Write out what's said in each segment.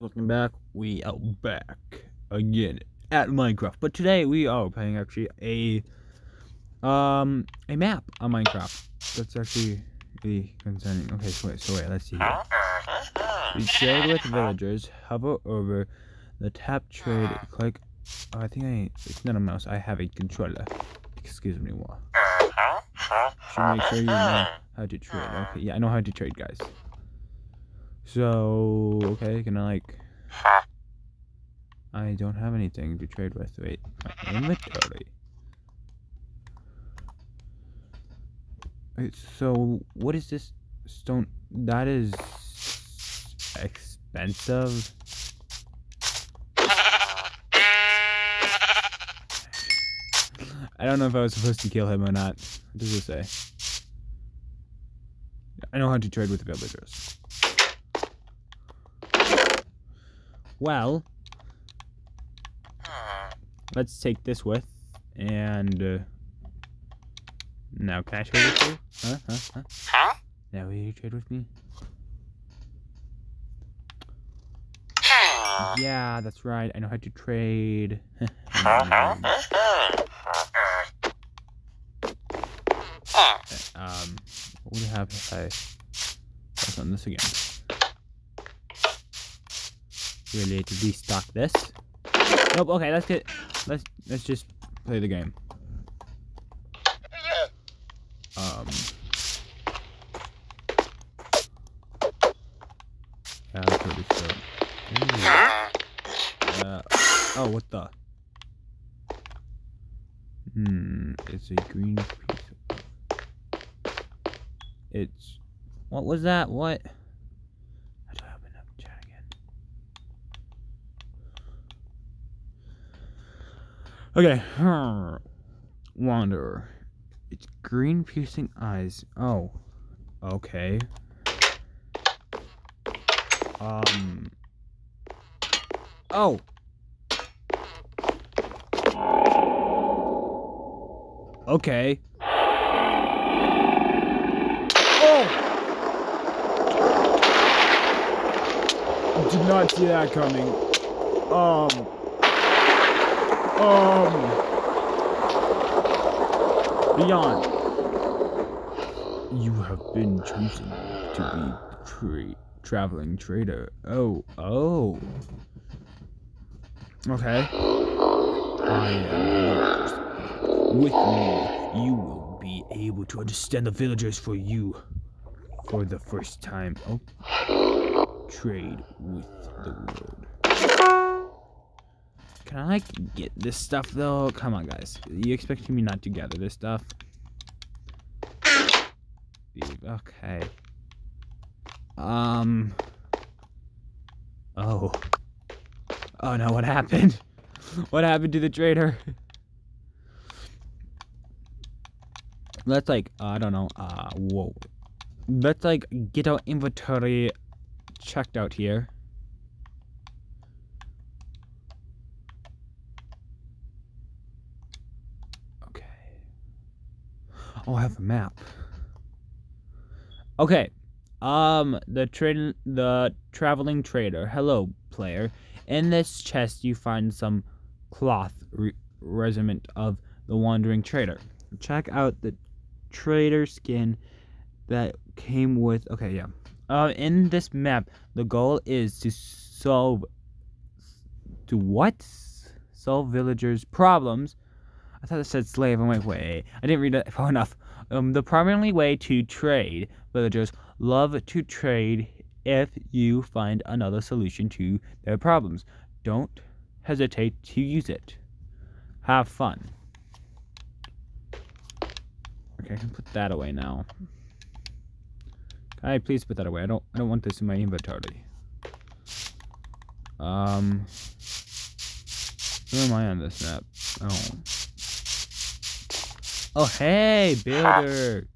Welcome back. We are back again at Minecraft, but today we are playing actually a um a map on Minecraft. That's actually really concerning. Okay, so wait, so wait, let's see. Here. We trade with villagers. Hover over the tap trade. Click. Oh, I think I. It's not a mouse. I have a controller. Excuse me, what? Should make sure you know how to trade. Okay, yeah, I know how to trade, guys. So, okay, can I like... I don't have anything to trade with. Wait, my inventory. So, what is this stone? That is expensive. I don't know if I was supposed to kill him or not. What does it say? I know how to trade with villagers. Well, hmm. let's take this with, and uh, now can I trade with you? Huh? Huh? Huh? Huh? Now will you trade with me? Hmm. Yeah, that's right. I know how to trade. Um, hmm. Uh, um, what would I have if I press on this again? Really to restock this? Nope. Okay, let's get let's let's just play the game. Um. Yeah, pretty short. Uh, oh, what the? Hmm, it's a green piece. It's... What was that? What? How do I open up chat again? Okay. Wanderer. It's green piercing eyes. Oh. Okay. Um... Oh! Okay. Oh! Did not see that coming. Um. Um. Beyond. You have been chosen to be tra traveling trader. Oh, oh. Okay. I am with me, you will be able to understand the villagers for you for the first time. Oh, trade with the world. Can I like, get this stuff though? Come on, guys. You expecting me not to gather this stuff? Okay. Um. Oh. Oh no, what happened? What happened to the trader? let's like uh, I don't know. Uh, whoa. Let's like get our inventory checked out here. I have a map. Okay. Um, the trade, the traveling trader. Hello, player. In this chest, you find some cloth re- of the wandering trader. Check out the trader skin that came with okay yeah uh in this map the goal is to solve to what solve villagers problems i thought it said slave i'm like wait i didn't read it far enough um the primary way to trade villagers love to trade if you find another solution to their problems don't hesitate to use it have fun Okay, I can put that away now. Can I please put that away? I don't I don't want this in my inventory. Um Where am I on this map? Oh. Oh hey, builder!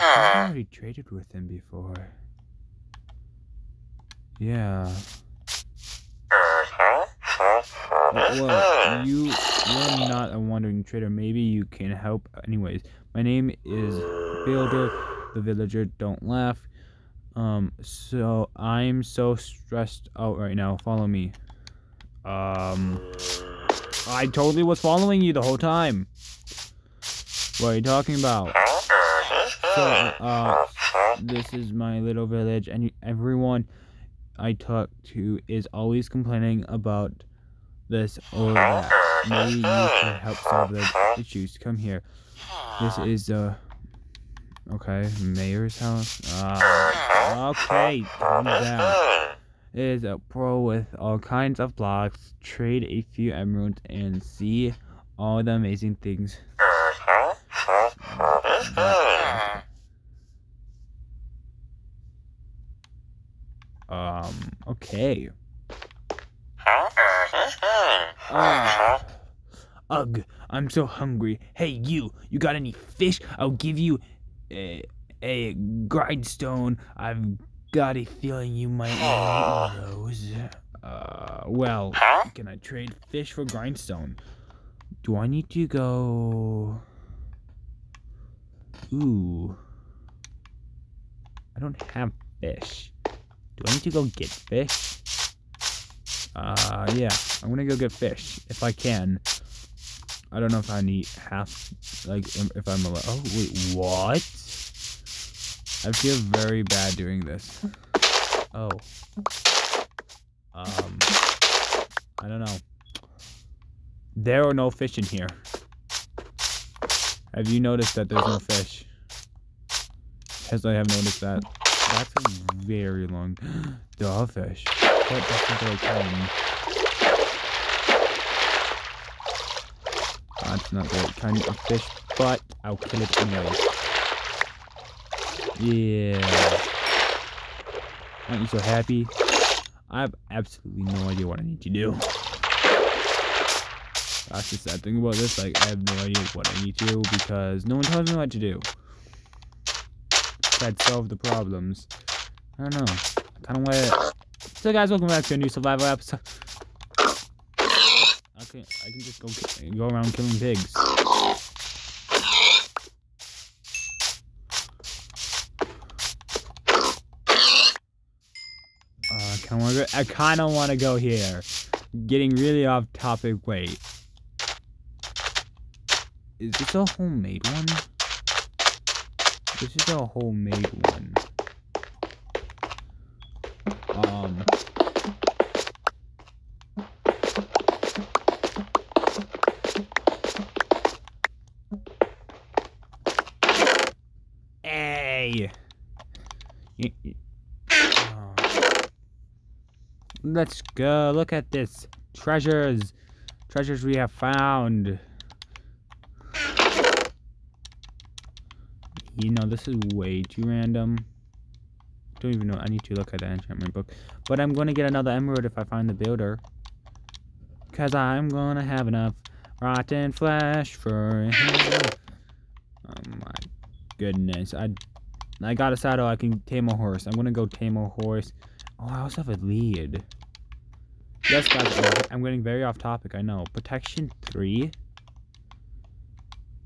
I already traded with him before. Yeah. Well, you you're not a wandering trader. Maybe you can help. Anyways, my name is Builder, the villager. Don't laugh. Um, so I'm so stressed out right now. Follow me. Um, I totally was following you the whole time. What are you talking about? So, uh, this is my little village, and everyone I talk to is always complaining about this or that. Maybe you can help solve the issues. Come here. This is, uh, okay, mayor's house. Uh, okay, calm down. Is a pro with all kinds of blocks. Trade a few emeralds and see all the amazing things. Um, okay. Uh, ugh, I'm so hungry. Hey, you, you got any fish? I'll give you a, a grindstone. I've got a feeling you might need those. Uh, well, can I trade fish for grindstone? Do I need to go... Ooh. I don't have fish. Do I need to go get fish? Uh, yeah. I'm gonna go get fish. If I can. I don't know if I need half, like, if I'm allowed. Oh, wait, what? I feel very bad doing this. Oh. Um, I don't know. There are no fish in here. Have you noticed that there's no fish? Yes, I have noticed that. That's a very long dogfish. But that's not very kind. That's not very kind of fish, but I'll kill it anyways. Yeah. Aren't you so happy? I have absolutely no idea what I need to do. That's the sad thing about this, like, I have no idea what I need to do because no one tells me what to do. I'd solve the problems. I don't know. I kind of want to... So guys, welcome back to a new survival episode. Okay, I can just go go around killing pigs. Uh, kind of I kind of want to go here. Getting really off topic. Wait. Is this a homemade one? This is a homemade one. Um. Hey. Oh. Let's go. Look at this. Treasures. Treasures we have found. You know, this is way too random. Don't even know. I need to look at the enchantment book. But I'm going to get another emerald if I find the builder. Because I'm going to have enough rotten flesh for Oh my goodness. I I got a saddle. I can tame a horse. I'm going to go tame a horse. Oh, I also have a lead. Yes, guys. I'm getting very off topic. I know. Protection 3.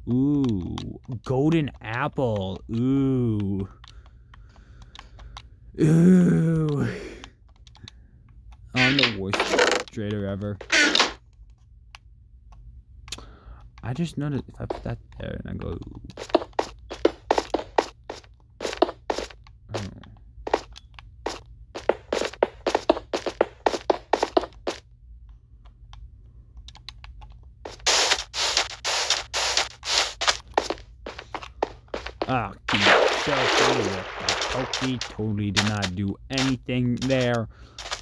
Ooh, golden apple. Ooh. Ooh. I'm the worst trader ever. I just noticed if I put that there and I go Ah, Pokey totally did not do anything there.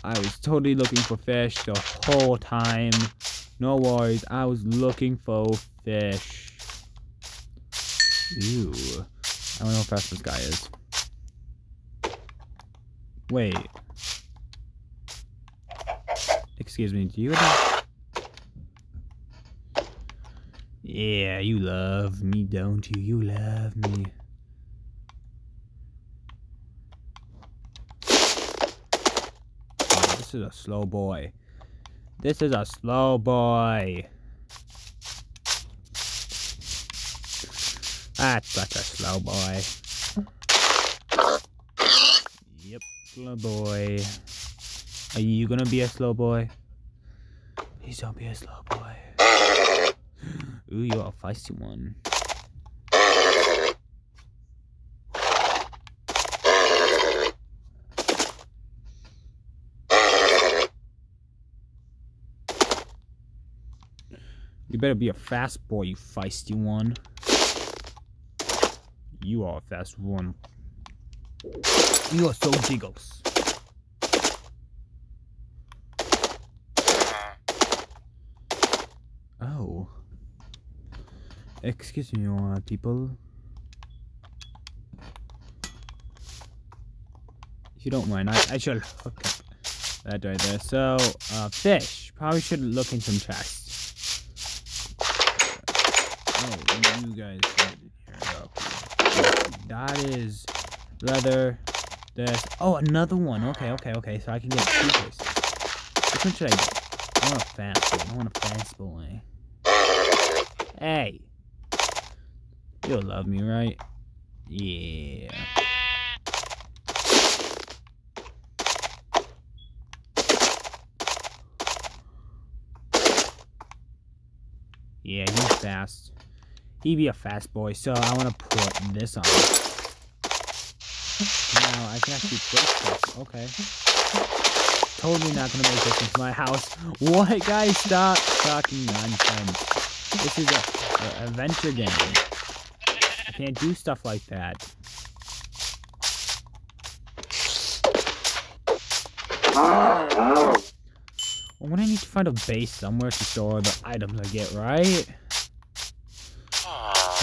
I was totally looking for fish the whole time. No worries, I was looking for fish. Ew. I don't know how fast this guy is. Wait. Excuse me, do you Yeah, you love me, don't you? You love me. Oh, this is a slow boy. This is a slow boy. That's such a slow boy. Yep, slow boy. Are you gonna be a slow boy? Please don't be a slow boy. Ooh, you're a feisty one. Better be a fast boy, you feisty one. You are a fast one. You are so giggles. Oh. Excuse me, uh, people. If you don't mind, I, I should hook up that right there. So, uh, fish. Probably should look in some chests. Oh, you guys. That is leather. This. Oh, another one. Okay, okay, okay. So I can get two places. Which one should I get? I want a fast boy. I want a fast boy. Hey. You'll love me, right? Yeah. Yeah, he's fast. He be a fast boy, so I want to put this on. Now, I can actually break this. Okay. Totally not gonna make this into my house. What, guys? Stop talking nonsense. This is a, adventure game. I can't do stuff like that. I'm gonna need to find a base somewhere to store the items I get, right?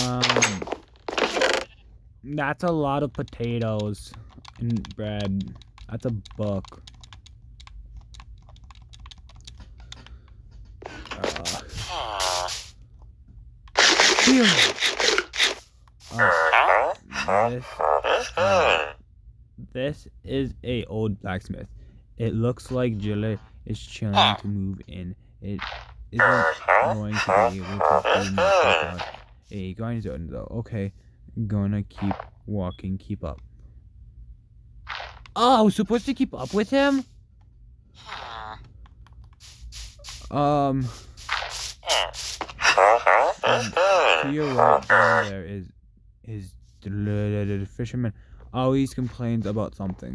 Um, that's a lot of potatoes and bread. That's a book. Uh, uh, this is a old blacksmith. It looks like Jilla is chilling to move in. It isn't going to be able to do much without a grindstone though. Okay, gonna keep walking, keep up. Oh, I was supposed to keep up with him? Um, um your there is is the fisherman always complains about something.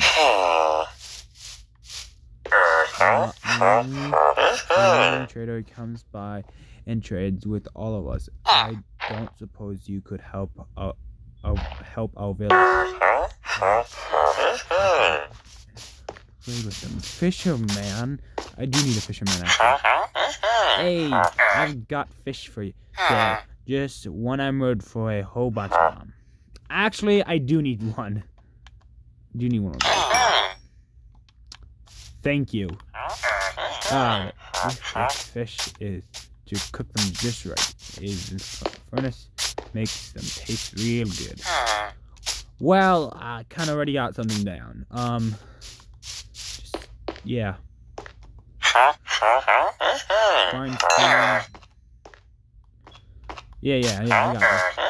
Uh, trader comes by and trades with all of us. I don't suppose you could help uh, uh, help our village. Trade with them. Fisherman. I do need a fisherman. Actually. Hey, I've got fish for you. So just one emerald for a whole bunch of them. Actually, I do need one. Do need one. Thank you. Alright, this fish is to cook them just right. Is the furnace makes them taste real good. Well, I kind of already got something down. Um, just, yeah. Fine, fine. Yeah, yeah, yeah, I got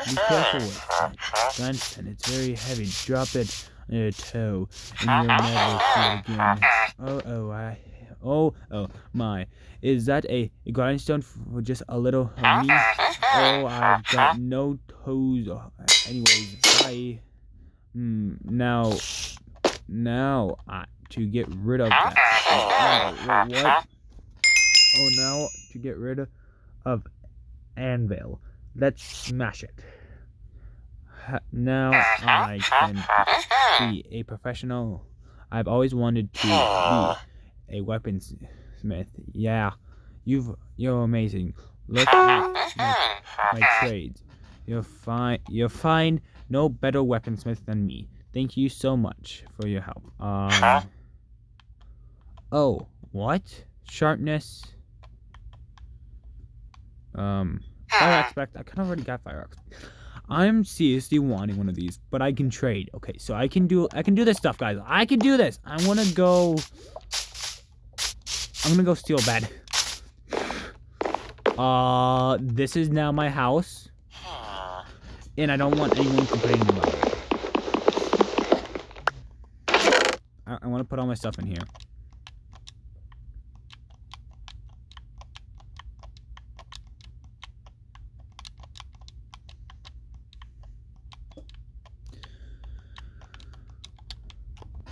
this. Be careful with it. Grandson, it's very heavy. Drop it on your toe, and you'll never see it again. Oh, oh, I... Oh, oh, my. Is that a, grindstone for just a little? Oh, I've got no toes. Oh, anyways, bye. Hmm, now... Now, uh, to get rid of that. Oh, wait, what? Oh, now to get rid of, of anvil. Let's smash it. Now I can be a professional. I've always wanted to be a weaponsmith. Yeah, you've you're amazing. Look at my, my trades. You're fine. You're fine. No better weaponsmith than me. Thank you so much for your help. Um. Oh, what? Sharpness. Um. Fire aspect. I kind of already got fire aspect. I'm seriously wanting one of these, but I can trade. Okay, so I can do I can do this stuff, guys. I can do this. I want to go. I'm gonna go steal a bed. Uh, this is now my house, and I don't want anyone complaining about it. I, I want to put all my stuff in here.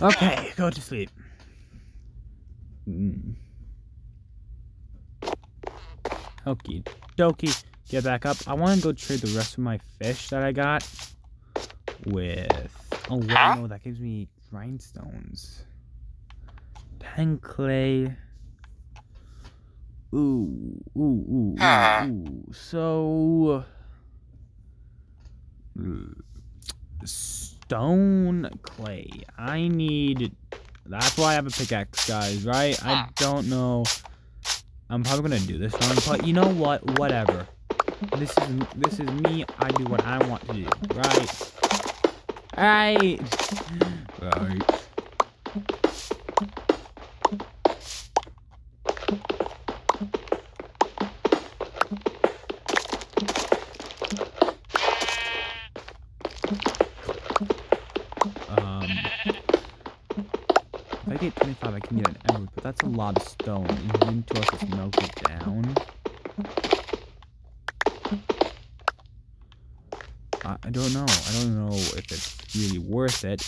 Okay, go to sleep. Mm. Okie dokie. Get back up. I want to go trade the rest of my fish that I got with... Oh, wait, no, that gives me grindstones. Ten clay. Ooh, ooh, ooh, ooh, ooh. So... Stone clay. I need... That's why I have a pickaxe, guys, right? I don't know... I'm probably gonna do this wrong, but you know what? Whatever. This is this is me. I do what I want to do. Right. Right. Right. Um, if I get 25, I can get an that's a lot of stone. Then to us, it's melted down. I, I don't know. I don't know if it's really worth it.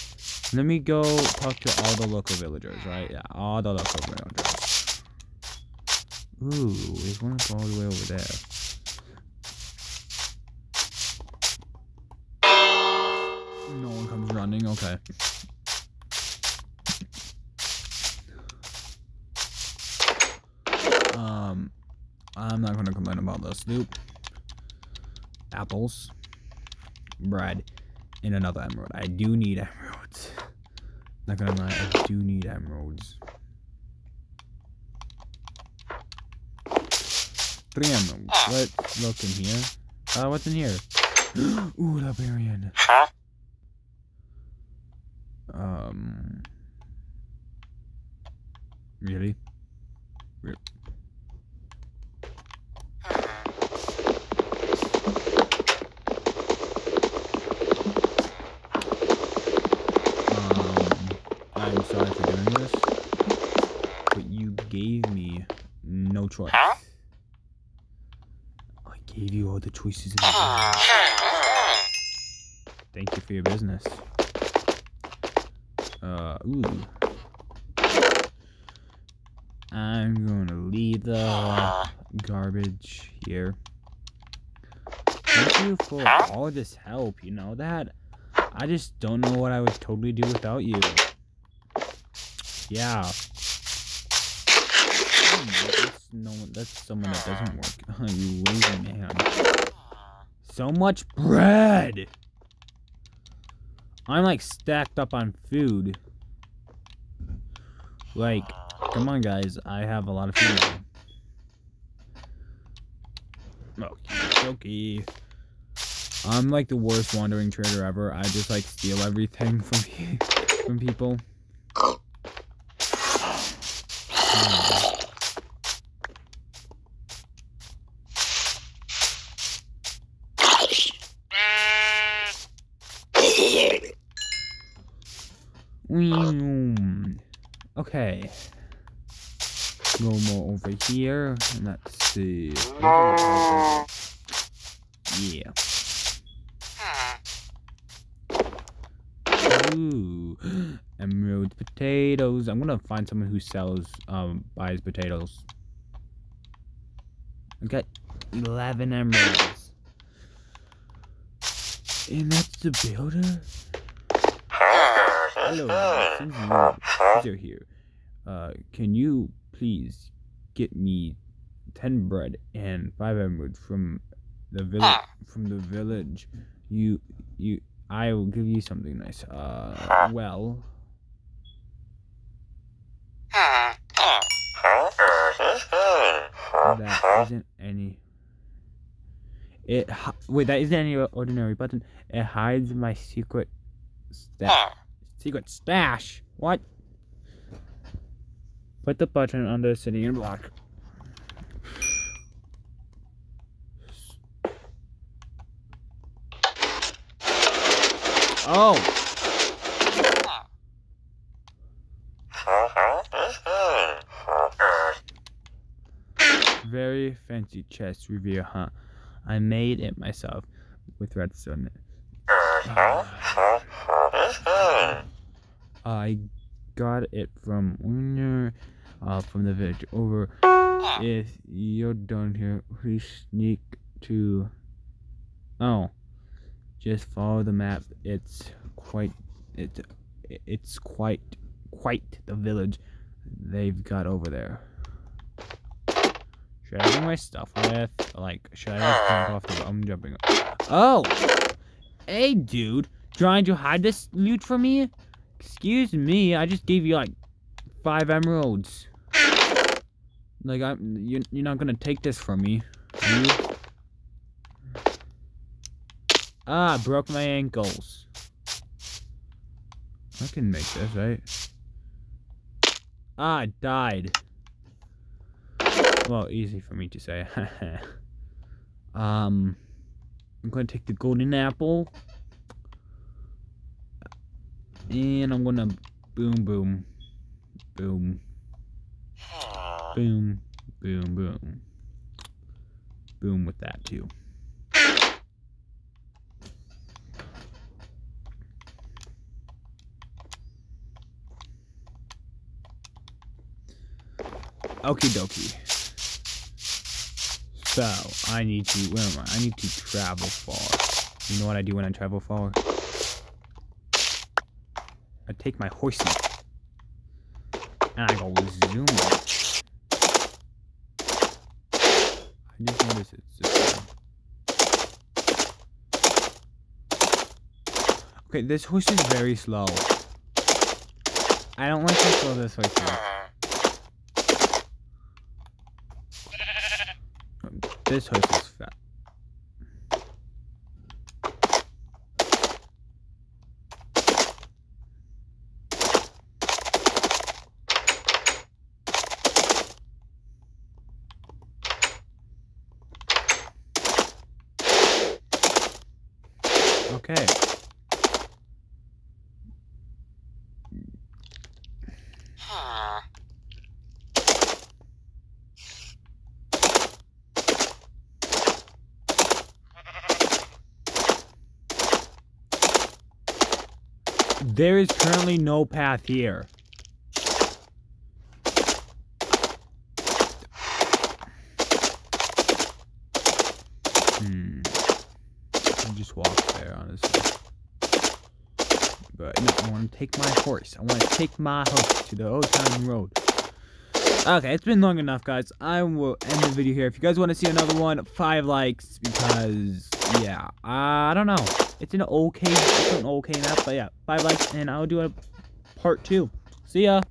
Let me go talk to all the local villagers, right? Yeah, all the local villagers. Ooh, there's one all the way over there. No one comes running, okay. Um, I'm not gonna complain about this. Nope. Apples bread, and another emerald. I do need emeralds. Not gonna lie, I do need emeralds. Three emeralds. Let's look in here. Uh, what's in here? Ooh, librarian. Um. Really? Really? I'm sorry for doing this, but you gave me no choice. I gave you all the choices in the. Thank you for your business. Uh, ooh. I'm gonna leave the garbage here. Thank you for all this help, you know that? I just don't know what I would totally do without you. Yeah. Hmm, that's, no, that's someone that doesn't work. you lazy man. So much bread! I'm like stacked up on food. Like, come on guys, I have a lot of food. Okay, okay. I'm like the worst wandering trader ever. I just like steal everything from from people. Hmm. Okay. Go more over here. Let's see. Yeah. Ooh. Emerald potatoes. I'm gonna find someone who sells, um, buys potatoes. I got 11 emeralds. And that's the builder? Hello, since you, are here, uh, can you please get me 10 bread and 5 emeralds from the village, from the village? You, you, I will give you something nice. Uh, well... That isn't any... It wait, that isn't any ordinary button. It hides my secret stash. Secret stash. What? Put the button under the and block. Oh. Very fancy chest, Revere, huh? I made it myself with redstone. I got it from Winner, uh, from the village over. If you're done here, please sneak to. Oh, just follow the map. It's quite. It, it's quite, quite the village they've got over there. Should I bring my stuff with? Like, should I jump off the? I'm jumping. Oh, hey, dude, trying to hide this loot from me? Excuse me, I just gave you like five emeralds. Like I'm, you, you're not gonna take this from me, you? Ah, broke my ankles. I can make this, right? Ah, I died. Well, easy for me to say. um, I'm gonna take the golden apple. And I'm gonna boom, boom, boom, boom, boom, boom, boom with that too. Okie dokie. So, I need to, where am I? I need to travel far. You know what I do when I travel far? I take my horsey. And I go zoom. I just noticed it's just... Okay, this horse is very slow. I don't like how slow this horse is. This horse is fat. Okay. There is currently no path here. Hmm. I just walk there, honestly. But no, I want to take my horse. I want to take my horse to the Old Town Road. Okay, it's been long enough, guys. I will end the video here. If you guys want to see another one, five likes because yeah, I don't know. It's an okay, it's an okay map, but yeah, five likes, and I'll do a part two. See ya.